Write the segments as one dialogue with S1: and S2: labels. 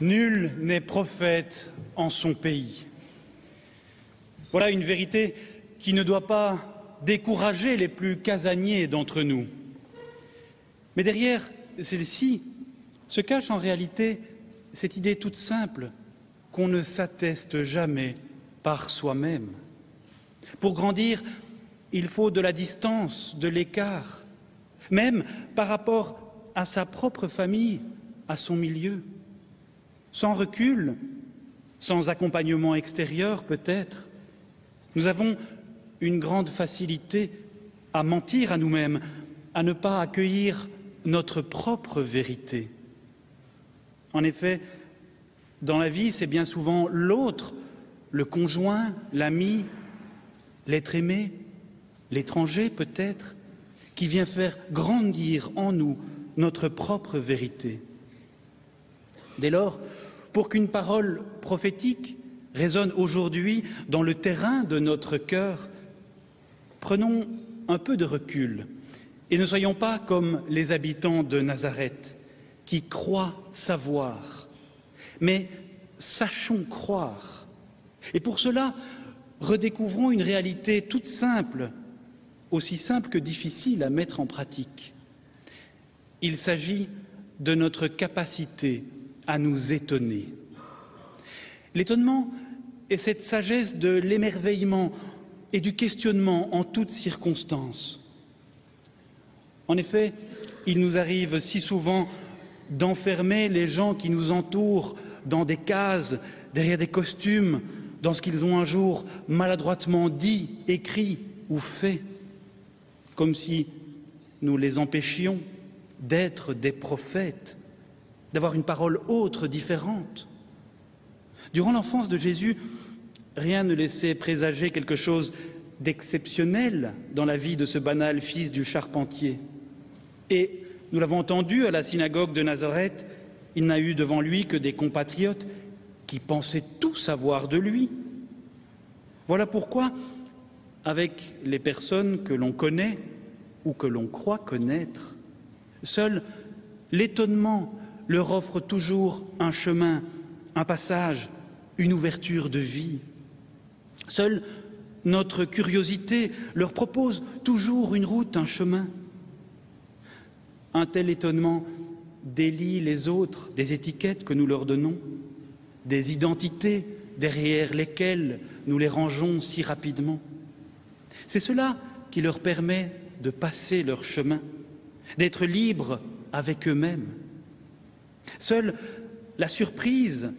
S1: Nul n'est prophète en son pays. Voilà une vérité qui ne doit pas décourager les plus casaniers d'entre nous. Mais derrière celle-ci se cache en réalité cette idée toute simple qu'on ne s'atteste jamais par soi-même. Pour grandir, il faut de la distance, de l'écart, même par rapport à sa propre famille, à son milieu sans recul, sans accompagnement extérieur peut-être. Nous avons une grande facilité à mentir à nous-mêmes, à ne pas accueillir notre propre vérité. En effet, dans la vie, c'est bien souvent l'autre, le conjoint, l'ami, l'être aimé, l'étranger peut-être, qui vient faire grandir en nous notre propre vérité. Dès lors, pour qu'une parole prophétique résonne aujourd'hui dans le terrain de notre cœur, prenons un peu de recul et ne soyons pas comme les habitants de Nazareth qui croient savoir, mais sachons croire. Et pour cela, redécouvrons une réalité toute simple, aussi simple que difficile à mettre en pratique. Il s'agit de notre capacité à nous étonner. L'étonnement est cette sagesse de l'émerveillement et du questionnement en toutes circonstances. En effet, il nous arrive si souvent d'enfermer les gens qui nous entourent dans des cases, derrière des costumes, dans ce qu'ils ont un jour maladroitement dit, écrit ou fait, comme si nous les empêchions d'être des prophètes d'avoir une parole autre, différente. Durant l'enfance de Jésus, rien ne laissait présager quelque chose d'exceptionnel dans la vie de ce banal fils du charpentier. Et nous l'avons entendu à la synagogue de Nazareth, il n'a eu devant lui que des compatriotes qui pensaient tout savoir de lui. Voilà pourquoi, avec les personnes que l'on connaît ou que l'on croit connaître, seul l'étonnement leur offre toujours un chemin, un passage, une ouverture de vie. Seule notre curiosité leur propose toujours une route, un chemin. Un tel étonnement délie les autres des étiquettes que nous leur donnons, des identités derrière lesquelles nous les rangeons si rapidement. C'est cela qui leur permet de passer leur chemin, d'être libres avec eux-mêmes. Seule la surprise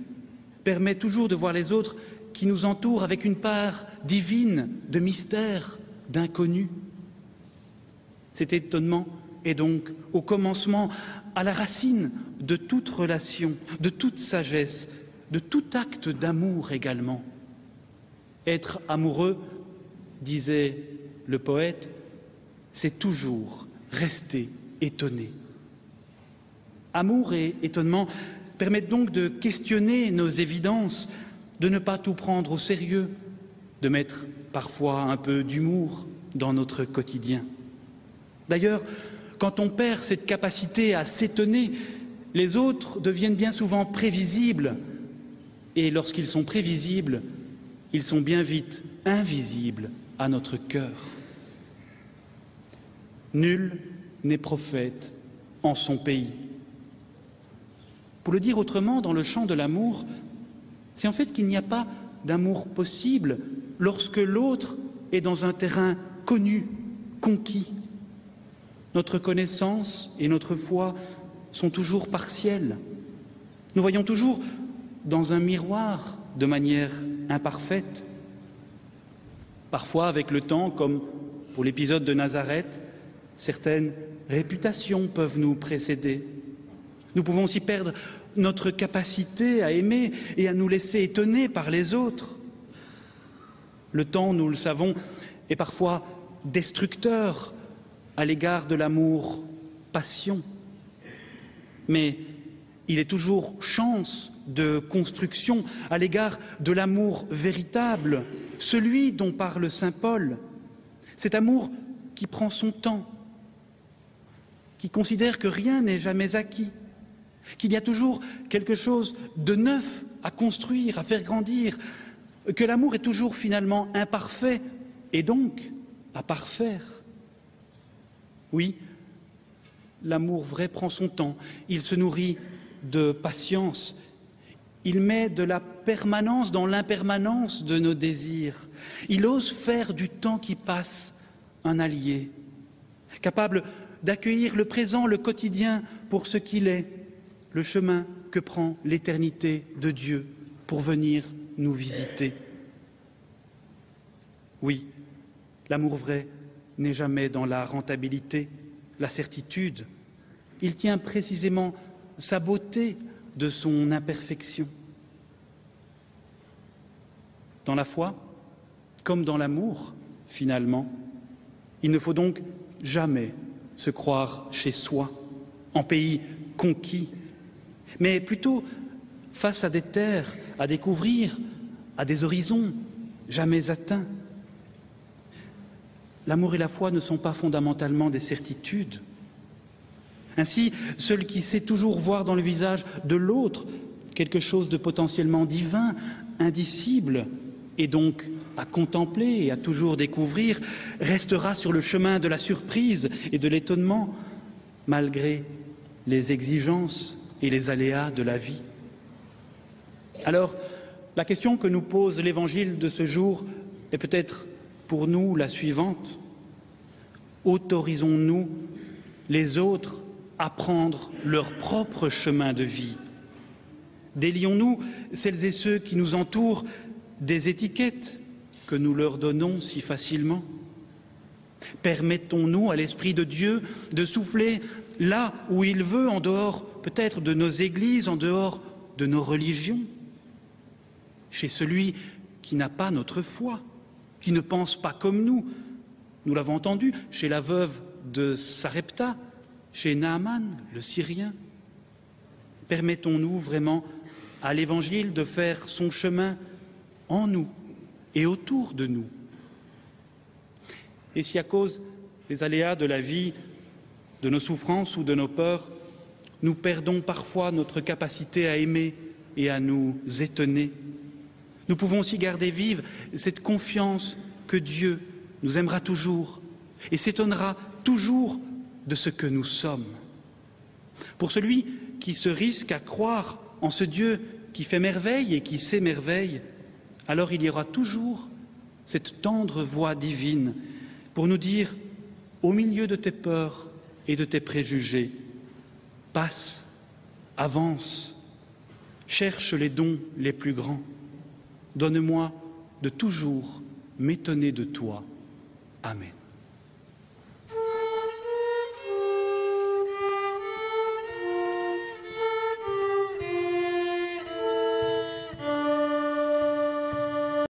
S1: permet toujours de voir les autres qui nous entourent avec une part divine de mystère, d'inconnu. Cet étonnement est donc au commencement, à la racine de toute relation, de toute sagesse, de tout acte d'amour également. Être amoureux, disait le poète, c'est toujours rester étonné. Amour et étonnement permettent donc de questionner nos évidences, de ne pas tout prendre au sérieux, de mettre parfois un peu d'humour dans notre quotidien. D'ailleurs, quand on perd cette capacité à s'étonner, les autres deviennent bien souvent prévisibles, et lorsqu'ils sont prévisibles, ils sont bien vite invisibles à notre cœur. Nul n'est prophète en son pays. Pour le dire autrement, dans le champ de l'amour, c'est en fait qu'il n'y a pas d'amour possible lorsque l'autre est dans un terrain connu, conquis. Notre connaissance et notre foi sont toujours partielles. Nous voyons toujours dans un miroir de manière imparfaite. Parfois, avec le temps, comme pour l'épisode de Nazareth, certaines réputations peuvent nous précéder. Nous pouvons aussi perdre notre capacité à aimer et à nous laisser étonner par les autres. Le temps, nous le savons, est parfois destructeur à l'égard de l'amour passion. Mais il est toujours chance de construction à l'égard de l'amour véritable, celui dont parle Saint Paul, cet amour qui prend son temps, qui considère que rien n'est jamais acquis, qu'il y a toujours quelque chose de neuf à construire, à faire grandir, que l'amour est toujours finalement imparfait et donc à parfaire. Oui, l'amour vrai prend son temps, il se nourrit de patience, il met de la permanence dans l'impermanence de nos désirs, il ose faire du temps qui passe un allié, capable d'accueillir le présent, le quotidien pour ce qu'il est, le chemin que prend l'éternité de Dieu pour venir nous visiter. Oui, l'amour vrai n'est jamais dans la rentabilité, la certitude. Il tient précisément sa beauté de son imperfection. Dans la foi, comme dans l'amour, finalement, il ne faut donc jamais se croire chez soi, en pays conquis, mais plutôt face à des terres à découvrir, à des horizons jamais atteints. L'amour et la foi ne sont pas fondamentalement des certitudes. Ainsi, celui qui sait toujours voir dans le visage de l'autre quelque chose de potentiellement divin, indicible, et donc à contempler et à toujours découvrir, restera sur le chemin de la surprise et de l'étonnement, malgré les exigences et les aléas de la vie. Alors, la question que nous pose l'évangile de ce jour est peut-être pour nous la suivante. Autorisons-nous les autres à prendre leur propre chemin de vie? Délions-nous celles et ceux qui nous entourent des étiquettes que nous leur donnons si facilement? Permettons-nous à l'Esprit de Dieu de souffler là où il veut, en dehors peut-être de nos églises, en dehors de nos religions, chez celui qui n'a pas notre foi, qui ne pense pas comme nous. Nous l'avons entendu chez la veuve de Sarepta, chez Naaman, le Syrien. Permettons-nous vraiment à l'Évangile de faire son chemin en nous et autour de nous. Et si à cause des aléas de la vie, de nos souffrances ou de nos peurs, nous perdons parfois notre capacité à aimer et à nous étonner, nous pouvons aussi garder vive cette confiance que Dieu nous aimera toujours et s'étonnera toujours de ce que nous sommes. Pour celui qui se risque à croire en ce Dieu qui fait merveille et qui s'émerveille, alors il y aura toujours cette tendre voix divine pour nous dire, au milieu de tes peurs et de tes préjugés, passe, avance, cherche les dons les plus grands. Donne-moi de toujours m'étonner de toi. Amen.